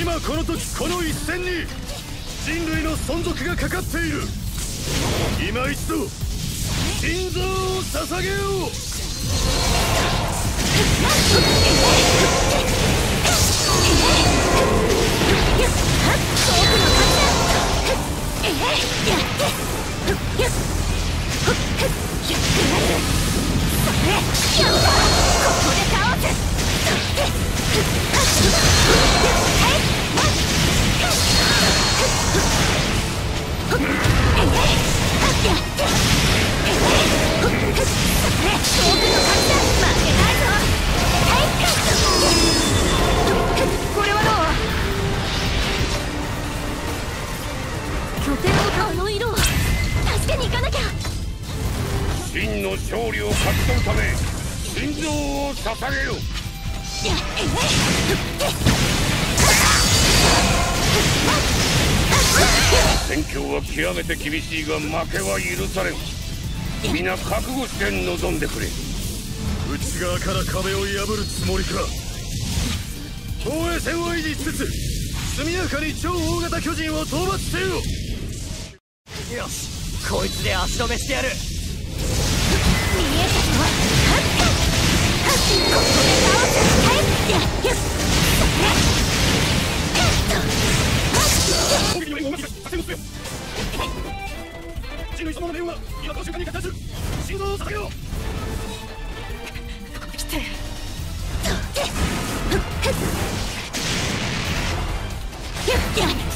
今この時この一戦に人類の存続がかかっている。今一度心臓を捧げよう。の色を助けに行かなきゃ。真の勝利を勝ち取るため心臓を捧げよ戦況は極めて厳しいが負けは許されん。皆覚悟して臨んでくれ。内側から壁を破るつもりか。防衛線を維持しつつ速やかに超大型巨人を討伐せよよし。こいつで足止めしてやる。見えた。のはカッカここで倒す帰ってやっそれカット攻撃にも今すぐ人類様の命運は今この瞬間に決する心臓を捧げようここに来てどけふっふっやっやっ